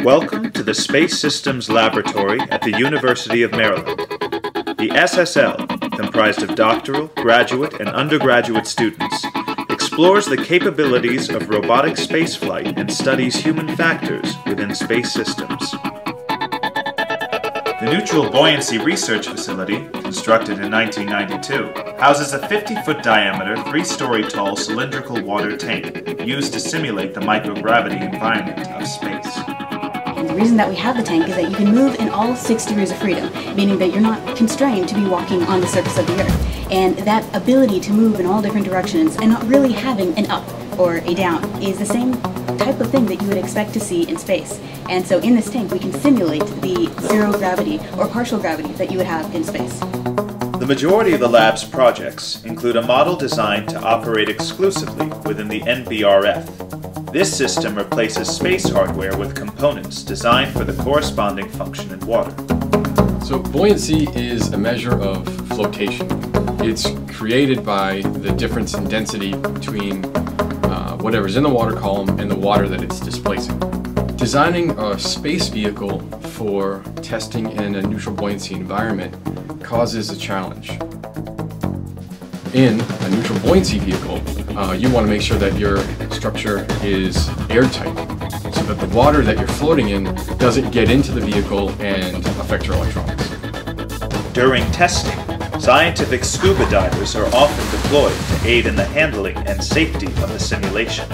Welcome to the Space Systems Laboratory at the University of Maryland. The SSL, comprised of doctoral, graduate, and undergraduate students, explores the capabilities of robotic spaceflight and studies human factors within space systems. The Neutral Buoyancy Research Facility, constructed in 1992, houses a 50-foot diameter, three-story tall cylindrical water tank used to simulate the microgravity environment of space. Reason that we have the tank is that you can move in all six degrees of freedom, meaning that you're not constrained to be walking on the surface of the Earth. And that ability to move in all different directions and not really having an up or a down is the same type of thing that you would expect to see in space. And so in this tank, we can simulate the zero gravity or partial gravity that you would have in space. The majority of the lab's projects include a model designed to operate exclusively within the NBRF. This system replaces space hardware with components designed for the corresponding function in water. So buoyancy is a measure of flotation. It's created by the difference in density between uh, whatever's in the water column and the water that it's displacing. Designing a space vehicle for testing in a neutral buoyancy environment causes a challenge. In a neutral buoyancy vehicle, uh, you want to make sure that your structure is airtight so that the water that you're floating in doesn't get into the vehicle and affect your electronics. During testing, scientific scuba divers are often deployed to aid in the handling and safety of the simulation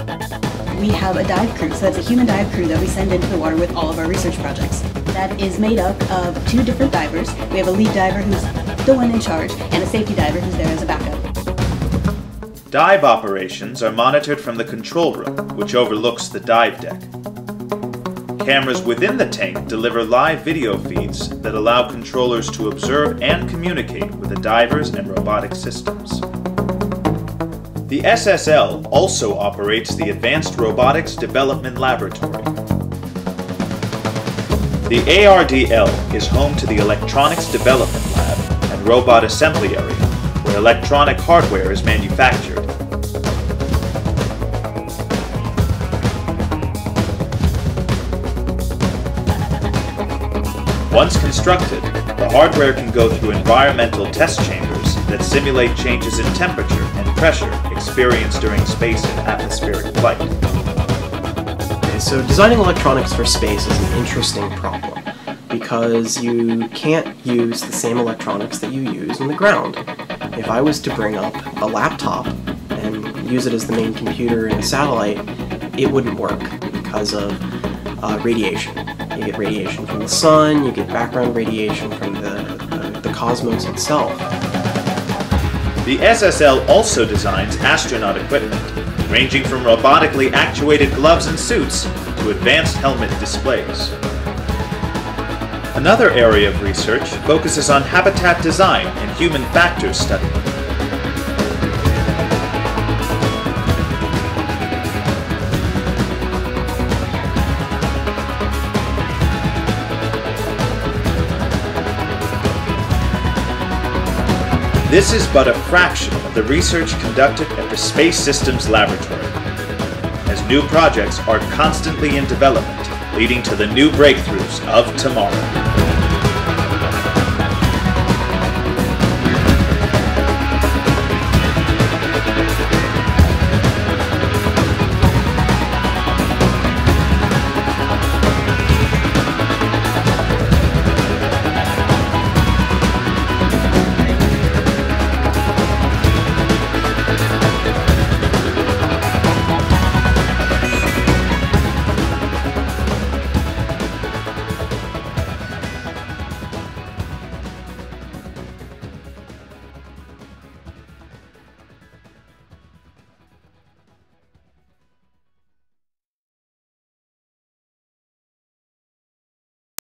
we have a dive crew. So that's a human dive crew that we send into the water with all of our research projects. That is made up of two different divers. We have a lead diver who's the one in charge, and a safety diver who's there as a backup. Dive operations are monitored from the control room, which overlooks the dive deck. Cameras within the tank deliver live video feeds that allow controllers to observe and communicate with the divers and robotic systems. The SSL also operates the Advanced Robotics Development Laboratory. The ARDL is home to the Electronics Development Lab and Robot Assembly Area, electronic hardware is manufactured. Once constructed, the hardware can go through environmental test chambers that simulate changes in temperature and pressure experienced during space and atmospheric flight. Okay, so designing electronics for space is an interesting problem because you can't use the same electronics that you use on the ground. If I was to bring up a laptop and use it as the main computer in a satellite, it wouldn't work because of uh, radiation. You get radiation from the sun, you get background radiation from the, the, the cosmos itself. The SSL also designs astronaut equipment, ranging from robotically actuated gloves and suits to advanced helmet displays. Another area of research focuses on habitat design and human factors study. This is but a fraction of the research conducted at the Space Systems Laboratory, as new projects are constantly in development, leading to the new breakthroughs of tomorrow.